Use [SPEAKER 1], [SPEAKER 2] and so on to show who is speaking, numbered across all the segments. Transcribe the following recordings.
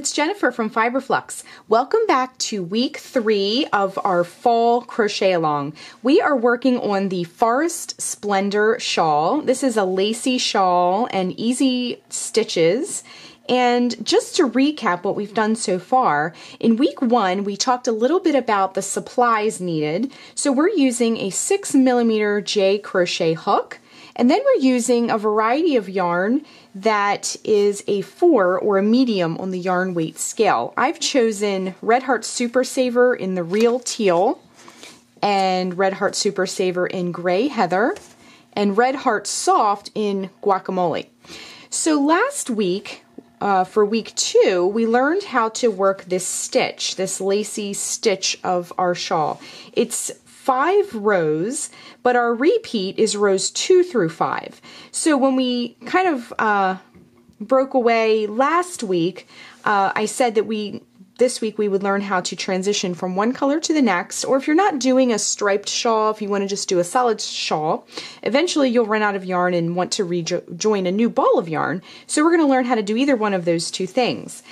[SPEAKER 1] it's Jennifer from Fiberflux. Welcome back to week three of our fall crochet along. We are working on the Forest Splendor shawl. This is a lacy shawl and easy stitches. And just to recap what we've done so far, in week one, we talked a little bit about the supplies needed. So we're using a six millimeter J crochet hook. And then we're using a variety of yarn that is a four or a medium on the yarn weight scale. I've chosen Red Heart Super Saver in the real teal and Red Heart Super Saver in gray heather and Red Heart Soft in guacamole. So last week, uh, for week two, we learned how to work this stitch, this lacy stitch of our shawl. It's five rows, but our repeat is rows two through five. So when we kind of uh, broke away last week, uh, I said that we this week we would learn how to transition from one color to the next, or if you're not doing a striped shawl, if you want to just do a solid shawl, eventually you'll run out of yarn and want to rejoin a new ball of yarn. So we're going to learn how to do either one of those two things.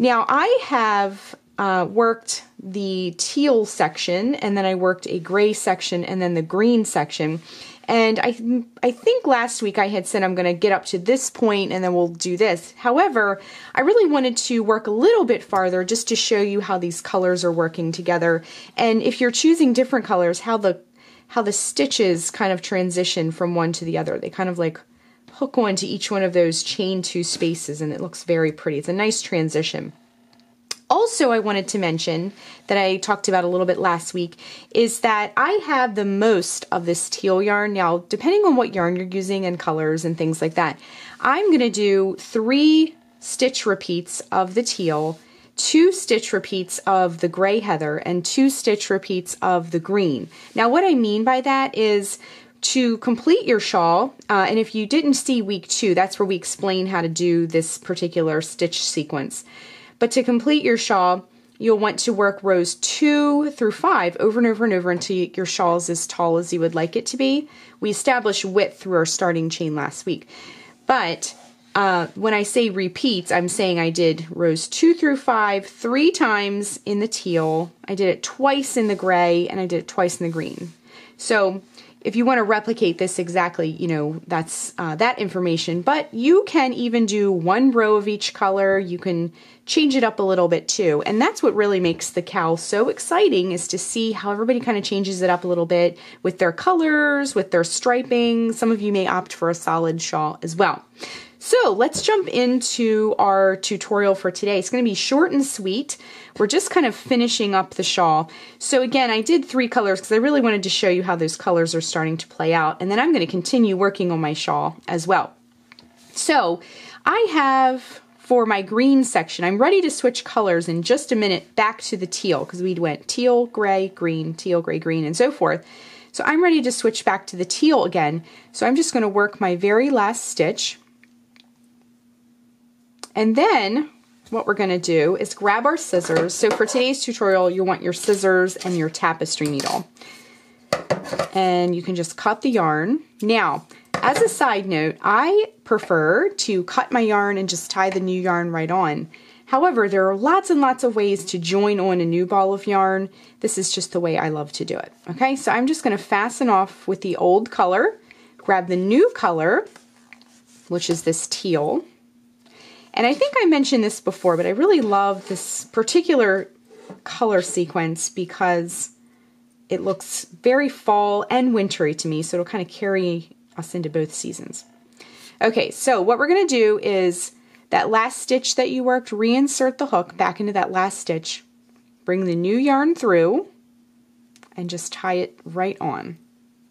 [SPEAKER 1] Now I have uh, worked the teal section, and then I worked a gray section, and then the green section. And I, I think last week I had said I'm going to get up to this point and then we'll do this. However, I really wanted to work a little bit farther just to show you how these colors are working together. And if you're choosing different colors, how the how the stitches kind of transition from one to the other. They kind of like hook onto each one of those chain two spaces and it looks very pretty. It's a nice transition. Also, I wanted to mention that I talked about a little bit last week is that I have the most of this teal yarn. Now, depending on what yarn you're using and colors and things like that, I'm going to do three stitch repeats of the teal, two stitch repeats of the gray heather, and two stitch repeats of the green. Now, what I mean by that is to complete your shawl, uh, and if you didn't see week two, that's where we explain how to do this particular stitch sequence. But to complete your shawl, you'll want to work rows two through five over and over and over until your shawl is as tall as you would like it to be. We established width through our starting chain last week. But uh, when I say repeats, I'm saying I did rows two through five three times in the teal. I did it twice in the gray and I did it twice in the green. So if you want to replicate this exactly, you know, that's uh, that information. But you can even do one row of each color. You can change it up a little bit too. And that's what really makes the cowl so exciting is to see how everybody kind of changes it up a little bit with their colors, with their striping. Some of you may opt for a solid shawl as well. So let's jump into our tutorial for today. It's going to be short and sweet. We're just kind of finishing up the shawl. So again, I did three colors because I really wanted to show you how those colors are starting to play out. And then I'm going to continue working on my shawl as well. So I have for my green section, I'm ready to switch colors in just a minute back to the teal because we went teal, gray, green, teal, gray, green, and so forth. So I'm ready to switch back to the teal again. So I'm just going to work my very last stitch and then what we're going to do is grab our scissors. So for today's tutorial, you want your scissors and your tapestry needle. And you can just cut the yarn. Now, as a side note, I prefer to cut my yarn and just tie the new yarn right on. However, there are lots and lots of ways to join on a new ball of yarn. This is just the way I love to do it. Okay, so I'm just going to fasten off with the old color, grab the new color, which is this teal, and I think I mentioned this before, but I really love this particular color sequence because it looks very fall and wintry to me, so it'll kind of carry us into both seasons. Okay, so what we're going to do is that last stitch that you worked, reinsert the hook back into that last stitch, bring the new yarn through, and just tie it right on.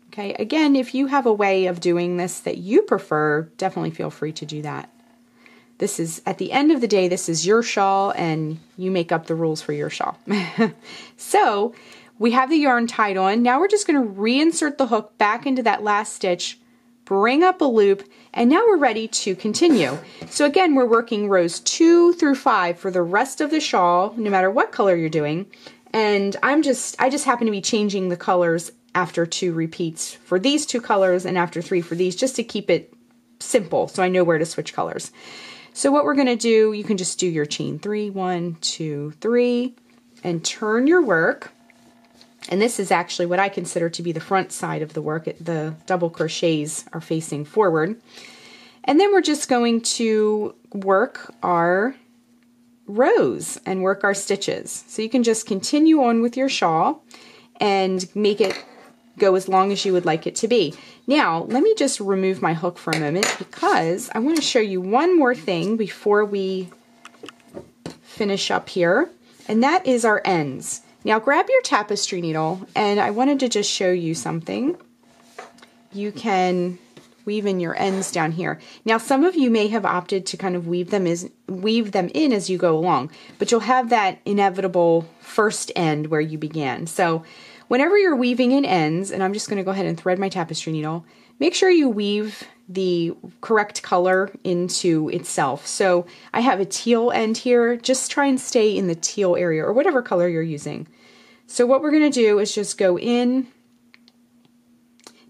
[SPEAKER 1] Okay, again, if you have a way of doing this that you prefer, definitely feel free to do that. This is, at the end of the day, this is your shawl and you make up the rules for your shawl. so we have the yarn tied on. Now we're just going to reinsert the hook back into that last stitch, bring up a loop, and now we're ready to continue. So again, we're working rows two through five for the rest of the shawl, no matter what color you're doing. And I'm just, I just happen to be changing the colors after two repeats for these two colors and after three for these, just to keep it simple so I know where to switch colors. So what we're going to do, you can just do your chain three, one, two, three, and turn your work. And this is actually what I consider to be the front side of the work. The double crochets are facing forward. And then we're just going to work our rows and work our stitches. So you can just continue on with your shawl and make it go as long as you would like it to be. Now, let me just remove my hook for a moment because I want to show you one more thing before we finish up here, and that is our ends. Now grab your tapestry needle, and I wanted to just show you something. You can weave in your ends down here. Now some of you may have opted to kind of weave them as weave them in as you go along, but you'll have that inevitable first end where you began. So Whenever you're weaving in ends, and I'm just going to go ahead and thread my tapestry needle, make sure you weave the correct color into itself. So I have a teal end here. Just try and stay in the teal area or whatever color you're using. So what we're going to do is just go in.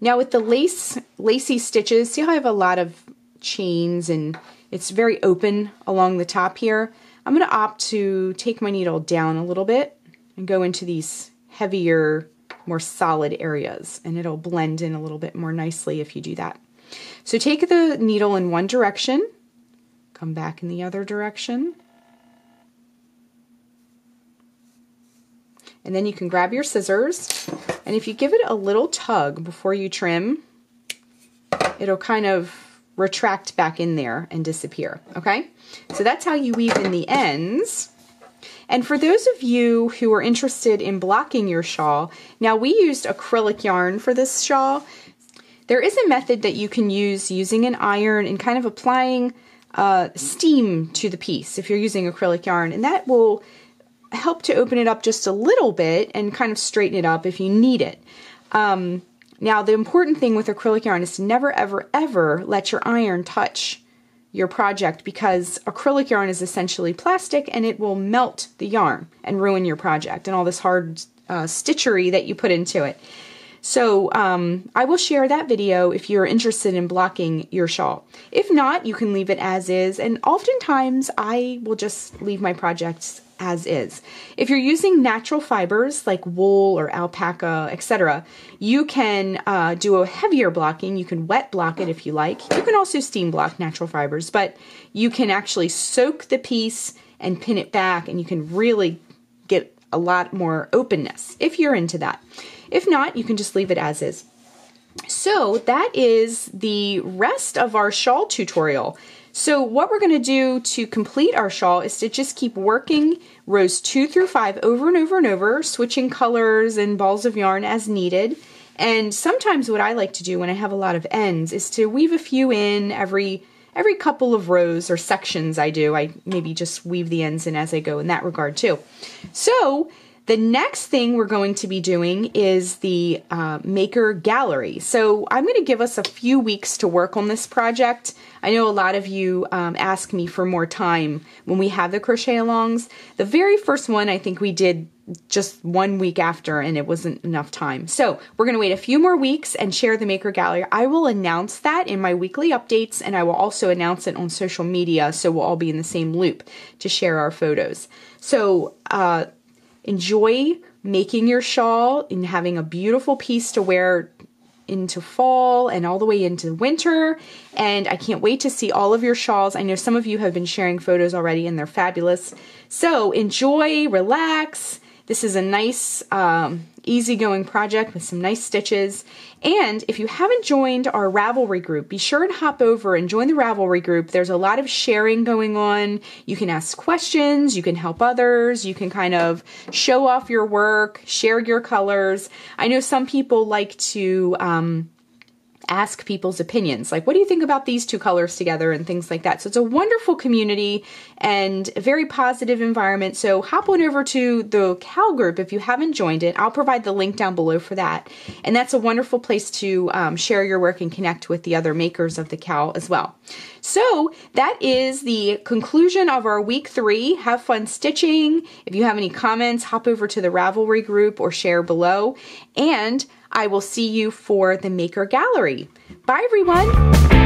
[SPEAKER 1] Now with the lace, lacy stitches, see how I have a lot of chains and it's very open along the top here. I'm going to opt to take my needle down a little bit and go into these heavier, more solid areas, and it'll blend in a little bit more nicely if you do that. So take the needle in one direction, come back in the other direction, and then you can grab your scissors, and if you give it a little tug before you trim, it'll kind of retract back in there and disappear, okay? So that's how you weave in the ends. And for those of you who are interested in blocking your shawl, now we used acrylic yarn for this shawl. There is a method that you can use using an iron and kind of applying uh, steam to the piece if you're using acrylic yarn, and that will help to open it up just a little bit and kind of straighten it up if you need it. Um, now, the important thing with acrylic yarn is to never, ever, ever let your iron touch your project because acrylic yarn is essentially plastic and it will melt the yarn and ruin your project and all this hard uh, stitchery that you put into it. So um, I will share that video if you're interested in blocking your shawl. If not, you can leave it as is, and oftentimes I will just leave my projects as is. If you're using natural fibers like wool or alpaca, etc., you can uh, do a heavier blocking. You can wet block it if you like. You can also steam block natural fibers, but you can actually soak the piece and pin it back, and you can really get a lot more openness if you're into that. If not, you can just leave it as is. So that is the rest of our shawl tutorial. So what we're going to do to complete our shawl is to just keep working rows 2 through 5 over and over and over, switching colors and balls of yarn as needed. And sometimes what I like to do when I have a lot of ends is to weave a few in every every couple of rows or sections I do. I maybe just weave the ends in as I go in that regard too. So the next thing we're going to be doing is the uh, Maker Gallery. So I'm going to give us a few weeks to work on this project. I know a lot of you um, ask me for more time when we have the crochet alongs. The very first one I think we did just one week after and it wasn't enough time. So we're going to wait a few more weeks and share the Maker Gallery. I will announce that in my weekly updates and I will also announce it on social media so we'll all be in the same loop to share our photos. So uh, enjoy making your shawl and having a beautiful piece to wear into fall and all the way into winter. And I can't wait to see all of your shawls. I know some of you have been sharing photos already and they're fabulous. So enjoy, relax. This is a nice, um, easygoing project with some nice stitches. And if you haven't joined our Ravelry group, be sure and hop over and join the Ravelry group. There's a lot of sharing going on. You can ask questions, you can help others, you can kind of show off your work, share your colors. I know some people like to, um, ask people's opinions. Like, what do you think about these two colors together and things like that. So it's a wonderful community and a very positive environment. So hop on over to the CAL group if you haven't joined it. I'll provide the link down below for that. And that's a wonderful place to um, share your work and connect with the other makers of the CAL as well. So that is the conclusion of our week three. Have fun stitching. If you have any comments, hop over to the Ravelry group or share below. And I will see you for the Maker Gallery. Bye, everyone.